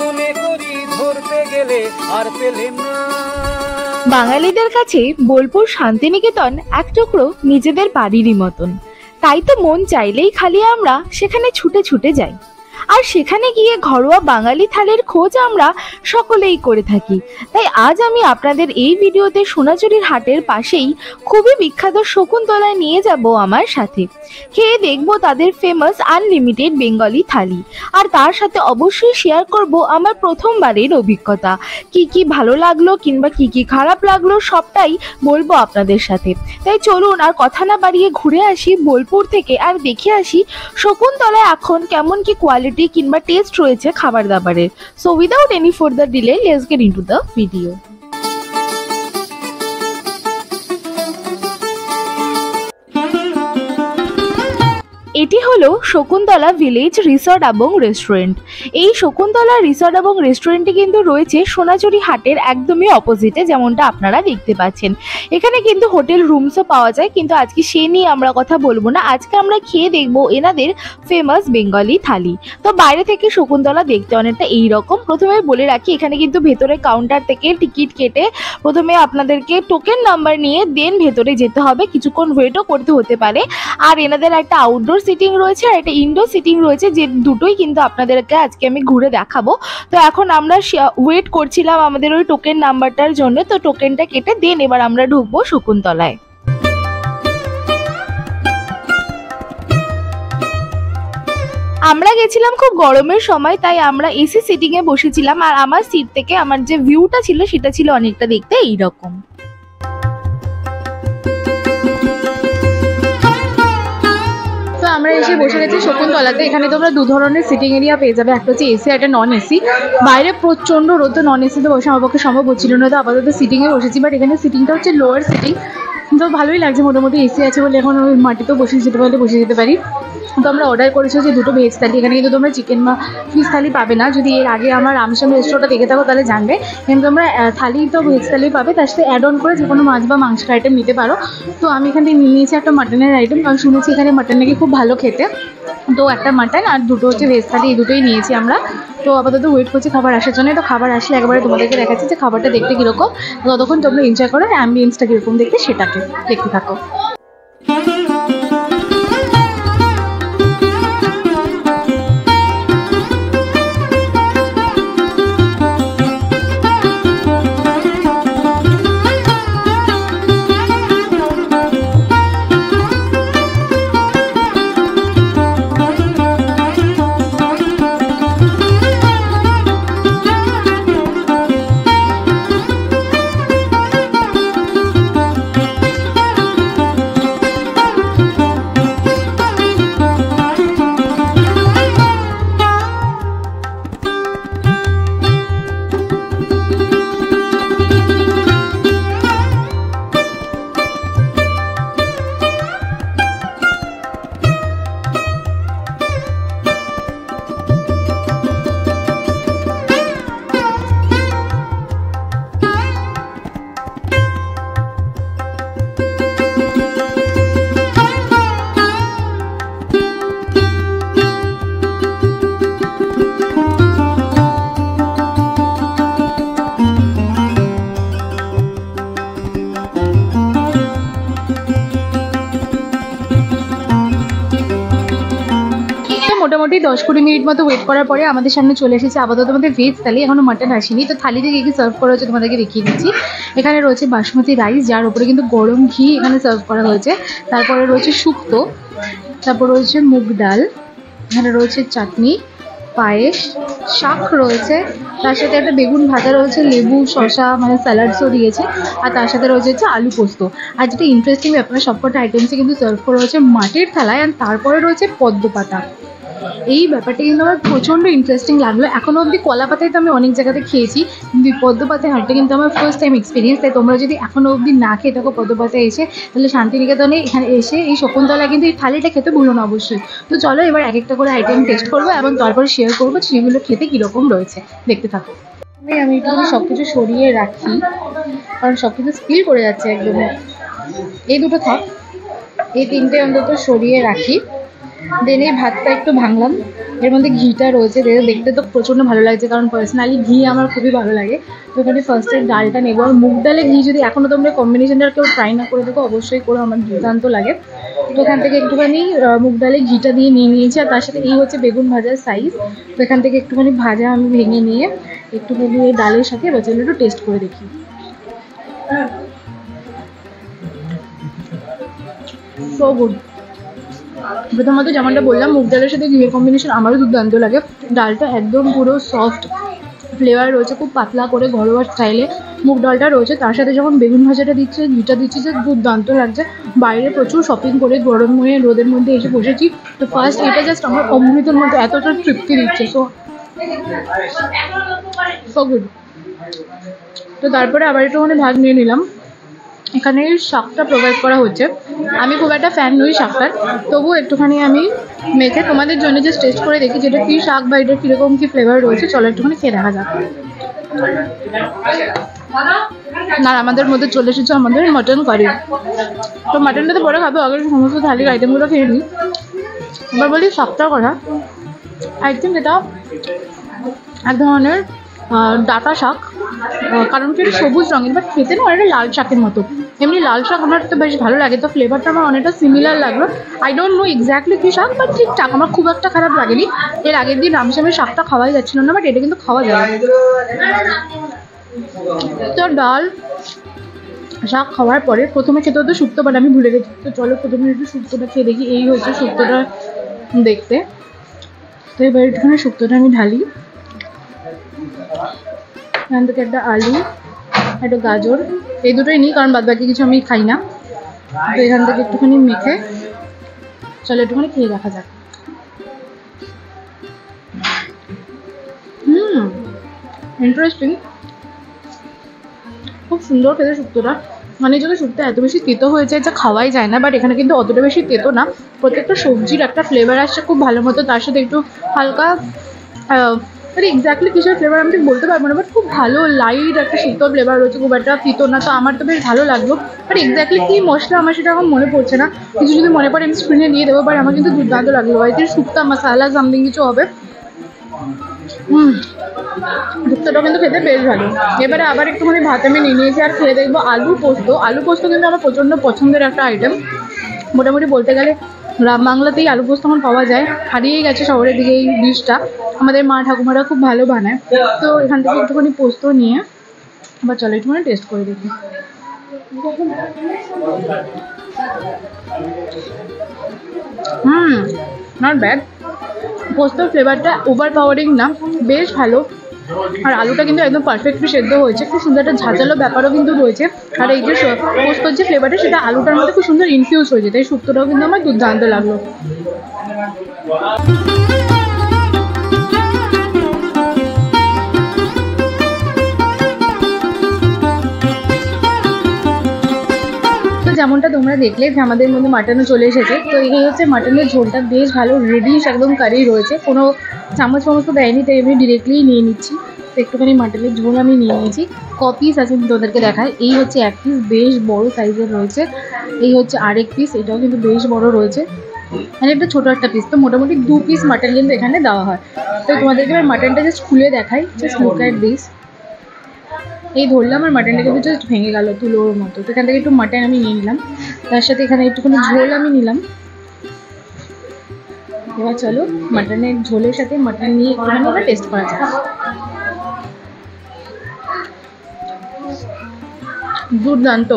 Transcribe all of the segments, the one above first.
মনে করি ধরতে গেলে আর না। বাঙালিদের কাছে বোলপুর শান্তিনিকেতন এক টুকরো নিজেদের বাড়িরই মতন। তাই তো মন চাইলেই খালি আমরা সেখানে ছুটে ছুটে যাই। আর সেখানে গিয়ে ঘরোয়া বাঙালি থালের খোঁজ আমরা সকলেই করে থাকি। তাই আজ আমি আপনাদের এই ভিডিওতে সোনাচুরির হাটের পাশেই খুবই বিখ্যাত শকুন্তলায় নিয়ে যাব আমার সাথে। খেয়ে দেখব তাদের ফেমাস আনলিমিটেড বেঙ্গলি থালি। আর তার সাথে অবশ্যই শেয়ার করব আমার প্রথমবারের অভিজ্ঞতা। কি কি ভালো লাগল কিংবা কি কি খারাপ লাগল সবটাই বলব আপনাদের সাথে। তাই চলুন আর কথা না বাড়িয়ে ঘুরে আসি বোলপুর থেকে আর দেখে আসি শকুন্তলায় এখন কেমন কি কোয়ালিটি কিংবা টেস্ট রয়েছে খাবার দাবারের। So without any further delay let's get into the video এটি হলো শকুন্তলা ভিলেজ রিসর্ট এবং রেস্টুরেন্ট। এই শকুন্তলা রিসর্ট এবং রেস্টুরেন্টটি কিন্তু রয়েছে সোনাঝুরি হাটের একদমই অপোজিটে যেমনটা আপনারা দেখতে পাচ্ছেন। এখানে কিন্তু হোটেল রুমসও পাওয়া যায়, কিন্তু আজকে সে নিয়ে আমরা কথা বলব না। আজকে আমরা খেয়ে দেখব এনাদের ফেমাস বেঙ্গলি থালি। তো বাইরে থেকে শকুন্তলা দেখতে অনেকটা এই রকম প্রথমে বলে রাখি, এখানে কিন্তু ভেতরে কাউন্টার থেকে টিকিট কেটে প্রথমে আপনাদেরকে টোকেন নাম্বার নিয়ে দেন ভেতরে যেতে হবে। কিছুক্ষণ ওয়েটও করতে হতে পারে। আর এনাদের একটা আউটডোর সিটিং রয়েছে আর একটা ইনডোর সিটিং রয়েছে, যে দুটোই কিন্তু আপনাদেরকে আজকে আমি ঘুরে দেখাবো। তো এখন আমরা ওয়েট করছিলাম আমাদের ওই টোকেন নাম্বারটার জন্য, তো টোকেনটা কেটে দেন এবার আমরা ঢুকবো শকুন্তলায়। আমরা গেছিলাম খুব গরমের সময়, তাই আমরা এসি সিটিং এ বসেছিলাম, আর আমার সিট থেকে আমার যে ভিউটা ছিল, সেটা ছিল অনেকটা দেখতে এইরকম। আমরা এসে বসে গেছি শকুন্তলাতে। এখানে তোমরা দু ধরনের সিটিং এরিয়া পেয়ে যাবে। একটা হচ্ছে এসি একটা নন এসি বাইরে প্রচণ্ড রোদ নন এসিতে বসে আমার পক্ষে সম্ভব হচ্ছিল না। তো আপাতত সিটিংয়ে বসেছি বাট এখানে সিটিংটা হচ্ছে লোয়ার সিটিং তো ভালোই লাগছে, মোটামুটি এসি আছে বলে এখন ওই মাটিতেও বসে যেতে পারলে বসে যেতে পারি। তো আমরা অর্ডার করেছি যে দুটো ভেজ থালি। এখানে কিন্তু তোমরা চিকেন বা ফিশ থালি পাবে না। যদি এর আগে আমার রামশ্যাম রেস্টোরেন্টটা দেখে থাকো, তাহলে জানবে। কিন্তু তোমরা থালি তো ভেজ থালি পাবে। তার সাথে অ্যাড অন করে যে কোনো মাছ বা মাংসের আইটেম নিতে পারো। তো আমি এখান থেকে নিয়ে নিয়েছি একটা মাটনের আইটেম কারণ শুনেছি এখানে মাটন নাকি খুব ভালো খেতে। তো একটা মাটন আর দুটো হচ্ছে ভেজ থালি, এই দুটোই নিয়েছি আমরা। তো আপাতত ওয়েট করছি খাবার আসার জন্য। তো খাবার আসলে একবারে তোমাদেরকে দেখাচ্ছি যে খাবারটা দেখতে কীরকম। ততক্ষণ তোমরা এনজয় করো। অ্যাম্বিয়েন্সটা কীরকম দেখতে সেটাকে দেখতে থাকো। দশ কুড়ি মিনিট মতো ওয়েট করার পরে আমাদের সামনে চলে এসেছে আপাতত আমাদের ভেজ থালি, এখনও মাটন আসেনি। তো থালিতে কি কি সার্ভ করা হচ্ছে তোমাদেরকে দেখিয়ে দিচ্ছি। এখানে রয়েছে বাসমতি রাইস যার উপরে কিন্তু গরম ঘি এখানে সার্ভ করা হয়েছে। তারপরে রয়েছে শুক্তো, তারপর রয়েছে মুগ ডাল, এখানে রয়েছে চাটনি, পায়েস, শাক রয়েছে। তার সাথে একটা বেগুন ভাজা রয়েছে, লেবু, শসা মানে স্যালাডসও দিয়েছে। আর তার সাথে রয়েছে হচ্ছে আলু পোস্ত। আর যেটা ইন্টারেস্টিং ব্যাপার, সবকটা আইটেমসে কিন্তু সার্ভ করা হয়েছে মাটির থালায়। আর তারপরে রয়েছে পদ্ম পাতা। এই ব্যাপারটা কিন্তু আমার প্রচণ্ড ইন্টারেস্টিং লাগল। এখনও অবধি কলা পাতায় তো আমি অনেক জায়গাতে খেয়েছি। কিন্তু পদ্ম পাতায় হাঁটতে কিন্তু আমার ফার্স্ট টাইম এক্সপিরিয়েন্স তাই তোমরা যদি এখনও অবধি না খেয়ে থাকো পদ্ম পাতায় এসে, তাহলে শান্তিনিকেতনে এখানে এসে এই শকুন্তলা কিন্তু এই থালিটা খেতে ভুলো না অবশ্যই। তো চলো এবার এক একটা করে আইটেম টেস্ট করব এবং তারপরে শেয়ার করব সেগুলো খেতে কীরকম রয়েছে। দেখতে থাকো। আমি আমি একটু সব কিছু সরিয়ে রাখি, কারণ সব কিছু স্পিল করে যাচ্ছে একদম এই দুটো থাক। এই তিনটে অন্তত সরিয়ে রাখি। দেন এই ভাতটা একটু ভাঙলাম। এর মধ্যে ঘিটা রয়েছে। দেখে- দেখতে তো প্রচণ্ড ভালো লাগছে, কারণ পার্সোনালি ঘি আমার খুবই ভালো লাগে। তো এখানে ফার্স্টে ডালটা নেব। আর মুগ ডালে ঘি যদি এখনও তোমরা কম্বিনেশনটা কেউ ট্রাই না করে দেখো অবশ্যই করে, আমার দুর্দান্ত লাগে। তো এখান থেকে একটুখানি মুগ ডালে ঘিটা দিয়ে নিয়ে নিয়েছি, আর তার সাথে এই হচ্ছে বেগুন ভাজার সাইজ তো এখান থেকে একটুখানি ভাজা আমি ভেঙে নিয়ে একটুখানি ডালের সাথে চলো একটু টেস্ট করে দেখি। সো গুড প্রথমত যেমনটা বললাম, মুগ ডালের সাথে ঘিয়ের কম্বিনেশন আমারও দুর্দান্ত লাগে। ডালটা একদম পুরো সফট ফ্লেভার রয়েছে, খুব পাতলা করে ঘরোয়া স্টাইলে মুগ ডালটা রয়েছে, তার সাথে যখন বেগুন ভাজাটা দিচ্ছে, ঘিটা দিচ্ছে, যে দুর্দান্ত লাগছে। বাইরে প্রচুর শপিং করে গরম হয়ে রোদের মধ্যে এসে বসেছি। তো ফার্স্ট এটা জাস্ট আমার অমৃতের মধ্যে এতটা তৃপ্তি দিচ্ছে সো সো গুড তো তারপরে আবার একটু একটুখানি ভাগ নিয়ে নিলাম। এখানে শাকটা প্রোভাইড করা হচ্ছে। আমি খুব একটা ফ্যান নই শাকটার। তবুও একটুখানি আমি মেখে তোমাদের জন্য জাস্ট টেস্ট করে দেখি যেটা কী শাক বা এটা কীরকম কী ফ্লেভার রয়েছে। চলো একটুখানি খেয়ে দেখা যাক। না আমাদের মধ্যে চলে এসেছে আমাদের মটন কারি তো মাটনটা তো পরে খাবে আগে সমস্ত থালির আইটেমগুলো খেয়ে নিই। এবার বলি শাকটার করা আই থিঙ্ক এটা এক ধরনের ডাঁটা শাক কারণ কি এটা সবুজ রঙের বাট খেতে না অনেকটা লাল শাকের মতো। এমনি লাল শাক আমার তো বেশ ভালো লাগে, তো ফ্লেভারটা আমার অনেকটা সিমিলার লাগল। আই ডোন্ট নো এক্স্যাক্টলি কী শাক বাট ঠিকঠাক, আমার খুব একটা খারাপ লাগেনি। এর আগের দিন রামসামের শাকটা খাওয়াই যাচ্ছিল না বাট এটা কিন্তু খাওয়া যায় তো ডাল শাক খাওয়ার পরে প্রথমে খেতে হতো শুক্তো বাট আমি ভুলে গেছি। তো চলো প্রথমে একটু শুক্তোটা খেয়ে দেখি, এই হচ্ছে শুক্তোটা দেখতে। তো এবার একটুখানি শুক্তোটা আমি ঢালি। এখান থেকে একটা আলু, একটা গাজর। এই দুটোই নিই, কারণ বাদ বাকি কিছু আমি খাই না। তো এখান থেকে একটুখানি মেখে, চলো একটুখানি খেয়ে দেখা যাক। হুম ইন্টারেস্টিং খুব সুন্দর খেতে শুক্তোটা। মানে যদি শুক্তো এত বেশি তেতো হয়ে যায় যা খাওয়াই যায় না বাট এখানে কিন্তু অতটা বেশি তেতো না। প্রত্যেকটা সবজির একটা ফ্লেভার আসছে খুব ভালো মতো, তার সাথে একটু হালকা মানে এক্স্যাক্টলি কিসের ফ্লেভার আমি ঠিক বলতে পারব না বাট খুব ভালো লাইট একটা শুক্তো ফ্লেভার রয়েছে, খুব একটা তিতো না, তো আমার তো বেশ ভালো লাগল। বাট এক্স্যাক্টলি কী মশলা আমার সেটা এখন মনে পড়ছে না। কিছু যদি মনে পড়ে আমি স্ক্রিনে দিয়ে দেবো বাট আমার কিন্তু দুর্দান্ত লাগল। হয়তো শুক্তা মশালা সামথিং কিছু হবে। হুম কিন্তু খেতে বেশ ভালো। এবারে আবার একটুখানি ভাত আমি নিয়ে নিয়েছি, আর খেয়ে দেখব আলু পোস্ত। আলু পোস্ত কিন্তু আমার প্রচণ্ড পছন্দের একটা আইটেম মোটামুটি বলতে গেলে গ্রাম বাংলাতেই আলু পোস্ত এখন পাওয়া যায়। হারিয়েই গেছে শহরের দিকে এই ডিশটা আমাদের মা ঠাকুমারা খুব ভালো বানায়। তো এখান থেকে একটুখানি পোস্ত নিয়ে আবার চলো একটুখানি টেস্ট করে দেখি। হুম নট ব্যাড পোস্তর ফ্লেভারটা ওভার পাওয়ারিং না, বেশ ভালো। আর আলুটা কিন্তু একদম পারফেক্টলি সেদ্ধ হয়েছে। খুব সুন্দর একটা ঝাঁঝালো ব্যাপারও কিন্তু রয়েছে। আর এই যে পোস্তর যে ফ্লেভারটা সেটা আলুটার মধ্যে খুব সুন্দর ইনফিউজ হয়েছে। তাই শুক্তোটাও কিন্তু আমার দুর্দান্ত লাগল। যেমনটা তোমরা দেখলে যে আমাদের মধ্যে মাটনও চলে এসেছে, তো এই হচ্ছে মাটনের ঝোলটা বেশ ভালো রেডিশ একদম কারি রয়েছে। কোনো চামচ ফামচ তো দেয়নি, তাই আমি ডিরেক্টলি নিয়ে নিচ্ছি। তো একটুখানি মাটনের ঝোল আমি নিয়ে নিয়েছি। ক পিস আছে আমি তোদেরকে দেখাই। এই হচ্ছে এক পিস বেশ বড় সাইজের রয়েছে। এই হচ্ছে আরেক পিস এটাও কিন্তু বেশ বড় রয়েছে। মানে একটা ছোটো একটা পিস তো মোটামুটি দু পিস মাটন কিন্তু এখানে দেওয়া হয়। তো তোমাদেরকে এবার মাটনটা জাস্ট খুলে দেখাই জাস্ট লুক অ্যাট দিস এই ধরলাম আর মাটনটা কিন্তু জাস্ট ভেঙে গেল তুলোর মতো। তো এখান থেকে একটু মাটন আমি নিয়ে নিলাম। তার সাথে এখানে একটুখানি ঝোল আমি নিলাম। এবার চলো মাটনের ঝোলের সাথে মাটন নিয়ে একটুখানি ওটা টেস্ট করা যাক। দুর্দান্ত।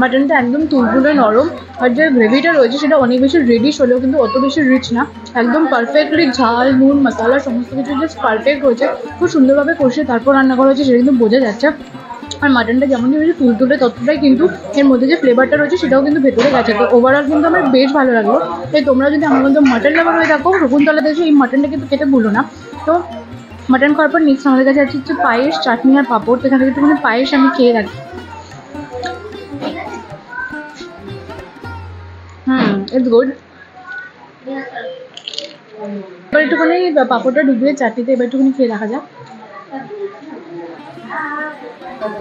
মাটনটা একদম তুলগুলো নরম। আর যে গ্রেভিটা রয়েছে সেটা অনেক বেশি রেডিশ হলেও কিন্তু অত বেশি রিচ না। একদম পারফেক্টলি ঝাল, নুন, মশলা সমস্ত কিছু জাস্ট পারফেক্ট হয়েছে। খুব সুন্দরভাবে কষে তারপর রান্না করা হয়েছে, সেটা কিন্তু বোঝা যাচ্ছে। আর মাটনটা যেমন হয়েছে তুলতুলে ততটাই কিন্তু এর মধ্যে যে ফ্লেভারটা রয়েছে সেটাও কিন্তু ভেতরে গেছে। তো ওভারঅল কিন্তু আমার বেশ ভালো লাগল। তাই তোমরা যদি আমার মধ্যে মাটন লাভার হয়ে থাকো রঘুনতলাতে এসে এই মাটনটা কিন্তু খেতে ভুলো না। তো মাটন খাওয়ার পর নেক্সট আমাদের কাছে আছে হচ্ছে পায়েস, চাটনি আর পাঁপড়। তো এখান থেকে একটুখানি পায়েস আমি খেয়ে রাখি। ইটস গুড এবার একটুখানি পাঁপড়টা ডুবিয়ে চাটনিতে এবার একটুখানি খেয়ে দেখা যাক।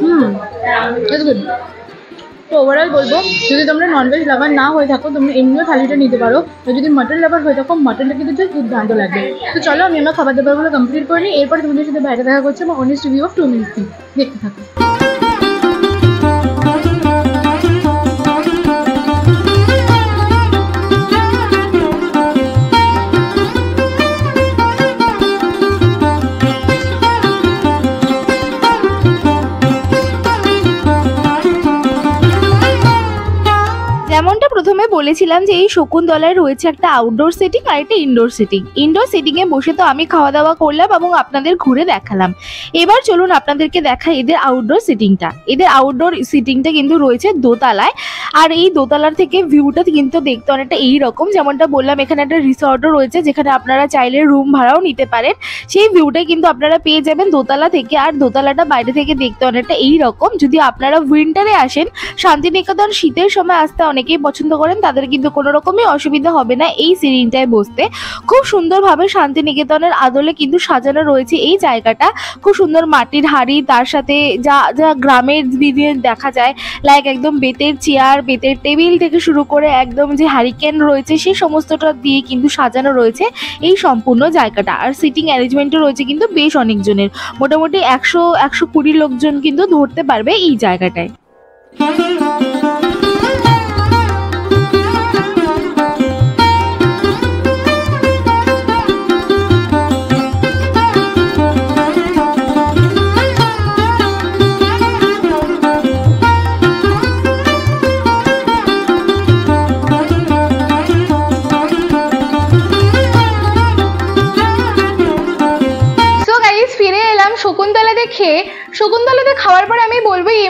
হুম ইটস গুড ওভারঅল বলব, যদি তোমরা ননভেজ লাভার না হয়ে থাকো, তোমরা এমনিও থালিটা নিতে পারো। আর যদি মাটন লাভার হয়ে থাকো মাটনটা কিন্তু দুর্দান্ত লাগবে তো চলো, আমি আমার খাবার দাবারগুলো কমপ্লিট করে নিই। এরপর তোমাদের সাথে বাইরে দেখা করছে আমার honest review of two minutes দেখতে থাকো। বলেছিলাম যে এই শকুন্তলায় রয়েছে একটা আউটডোর সেটিং আর একটা ইনডোর সেটিং ইনডোর সেটিং এ বসে তো আমি খাওয়া দাওয়া করলাম এবং আপনাদের ঘুরে দেখালাম। এবার চলুন আপনাদেরকে দেখাই এদের আউটডোর সিটিংটা এদের আউটডোর সিটিংটা কিন্তু রয়েছে দোতলায়। আর এই দোতলার থেকে ভিউটা কিন্তু দেখতে অনেকটা এই রকম যেমনটা বললাম, এখানে একটা রিসর্টও রয়েছে, যেখানে আপনারা চাইলে রুম ভাড়াও নিতে পারেন। সেই ভিউটাই কিন্তু আপনারা পেয়ে যাবেন দোতলা থেকে। আর দোতলাটা বাইরে থেকে দেখতে অনেকটা এই রকম যদি আপনারা উইন্টারে আসেন, শান্তিনিকেতন শীতের সময় আসতে অনেকেই পছন্দ করেন, তাদের কিন্তু কোনো রকমই অসুবিধা হবে না এই সিরিংটায় বসতে। খুব সুন্দরভাবে শান্তিনিকেতনের আদলে কিন্তু সাজানো রয়েছে এই জায়গাটা। খুব সুন্দর মাটির হাড়ি, তার সাথে যা যা গ্রামের দিনে দেখা যায় লাইক একদম বেতের চেয়ার, বেতের টেবিল থেকে শুরু করে একদম যে হারিকেন রয়েছে সেই সমস্তটা দিয়ে কিন্তু সাজানো রয়েছে এই সম্পূর্ণ জায়গাটা। আর সিটিং অ্যারেঞ্জমেন্টও রয়েছে কিন্তু বেশ অনেকজনের। মোটামুটি একশো একশো কুড়ি লোকজন কিন্তু ধরতে পারবে এই জায়গাটায়।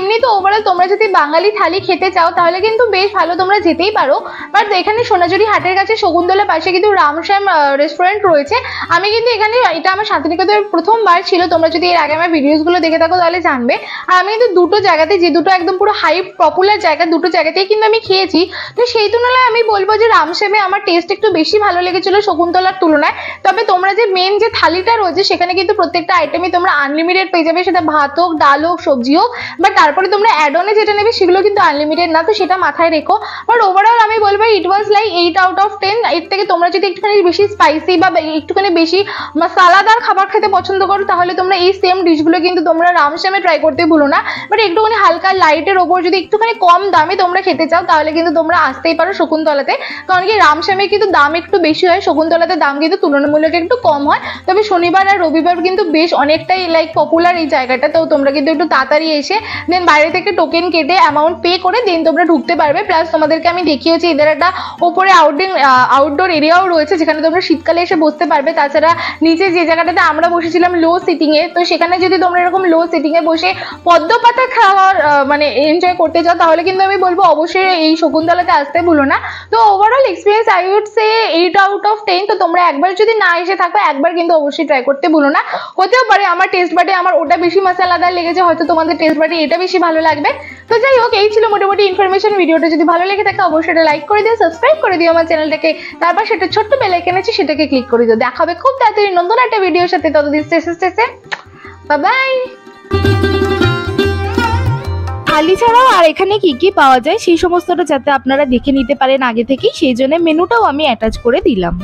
এমনি তো ওভারঅল তোমরা যদি বাঙালি থালি খেতে চাও, তাহলে কিন্তু বেশ ভালো তোমরা যেতেই পারো। বাট এখানে সোনাঝুরি হাটের কাছে শকুন্তলা পাশে কিন্তু রামশ্যাম রেস্টুরেন্ট রয়েছে। আমি কিন্তু এখানে, এটা আমার শান্তিনিকেতনের প্রথমবার ছিল, তোমরা যদি এর আগে আমার ভিডিওসগুলো দেখে থাকো তাহলে জানবে। আর আমি কিন্তু দুটো জায়গাতে, যে দুটো একদম পুরো হাই পপুলার জায়গা, দুটো জায়গাতেই কিন্তু আমি খেয়েছি। তো সেই তুলনায় আমি বলব যে রামশ্যামে আমার টেস্ট একটু বেশি ভালো লেগেছিল শকুন্তলার তুলনায়। তবে তোমরা যে মেন যে থালিটা রয়েছে, সেখানে কিন্তু প্রত্যেকটা আইটেমই তোমরা আনলিমিটেড পেয়ে যাবে। সেটা ভাত হোক, ডাল হোক, সবজি হোক বাট তারপরে তোমরা অ্যাড অনে যেটা নেবে সেগুলো কিন্তু আনলিমিটেড না, তো সেটা মাথায় রেখো। বাট ওভারঅল আমি বলব it was like eight out of ten এর থেকে তোমরা যদি একটুখানি বেশি স্পাইসি বা একটুখানি বেশি মশালাদার খাবার খেতে পছন্দ করো, তাহলে তোমরা এই সেম ডিশগুলো কিন্তু তোমরা রামশ্যামে ট্রাই করতে ভুলো না। বাট একটুখানি হালকা লাইটের ওপর যদি একটুখানি কম দামে তোমরা খেতে চাও, তাহলে কিন্তু তোমরা আসতেই পারো শকুন্তলাতে। কারণ কি রামশ্যামে কিন্তু দাম একটু বেশি হয়, শকুন্তলাতে দাম কিন্তু তুলনামূলক একটু কম হয়। তবে শনিবার আর রবিবার কিন্তু বেশ অনেকটাই লাইক পপুলার এই জায়গাটা তো তোমরা কিন্তু একটু তাড়াতাড়ি এসে দেন বাইরে থেকে টোকেন কেটে অ্যামাউন্ট পে করে দেন তোমরা ঢুকতে পারবে। প্লাস তোমাদেরকে আমি দেখিয়েছি, এদের একটা ওপরে আউটডোর আউটডোর এরিয়াও রয়েছে যেখানে তোমরা শীতকালে এসে বসতে পারবে। তাছাড়া নিচে যে জায়গাটাতে আমরা বসেছিলাম লো সিটিং এ, তো সেখানে যদি তোমরা এরকম লো সিটিং এ বসে পদ্ম পাতা খাওয়ার মানে এনজয় করতে চাও, তাহলে কিন্তু আমি বলব অবশ্যই এই শকুন্তলাতে আসতে ভুলো না। তো overall experience I would say eight out of ten তো তোমরা একবার যদি না এসে থাকো, একবার কিন্তু অবশ্যই ট্রাই করতে ভুলো না। হতেও পারে, আমার টেস্ট বাটে আমার ওটা বেশি মশলাদার লেগেছে, হয়তো তোমাদের টেস্ট বাটে এটা বেশি ভালো লাগবে। তো যাই হোক, এই ছিল মোটামুটি ইনফরমেশন ভিডিওটা। যদি ভালো লেগে থাকে, অবশ্যই এটা লাইক করে দিও সাবস্ক্রাইব করে দিও আমার চ্যানেলটাকে তারপর সেটা ছোট্ট বেল আইকন আছে, সেটাকে ক্লিক করে দিও। দেখা হবে খুব তাড়াতাড়ি নতুন একটা ভিডিওর সাথে। ততদিন স্টেসে স্টেসে বাই থালি ছাড়াও আর এখানে কি কি পাওয়া যায়, সেই সমস্তটা যাতে আপনারা দেখে নিতে পারেন আগে থেকেই, সেই জন্য মেনুটাও আমি অ্যাটাচ করে দিলাম।